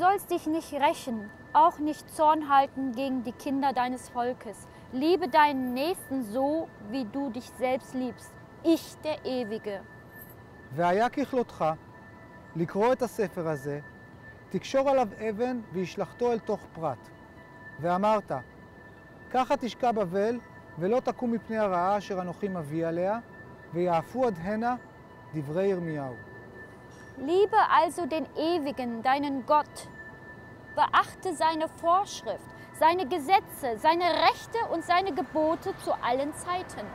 Du sollst dich nicht rächen, auch nicht Zorn halten gegen die Kinder deines Volkes. Liebe deinen Nächsten so, wie du dich selbst liebst. Ich, der Ewige. והיה ככלותך לקרוא את הספר הזה, תקשור עליו אבן והשלכתו אל תוך פרת. ואמרת, ככה תשקע בבל, ולא תקום מפני הרעה אשר אנוכי מביא עליה, ויעפו עד הנה דברי ירמיהו. Liebe also den Ewigen, deinen Gott. Beachte seine Vorschrift, seine Gesetze, seine Rechte und seine Gebote zu allen Zeiten.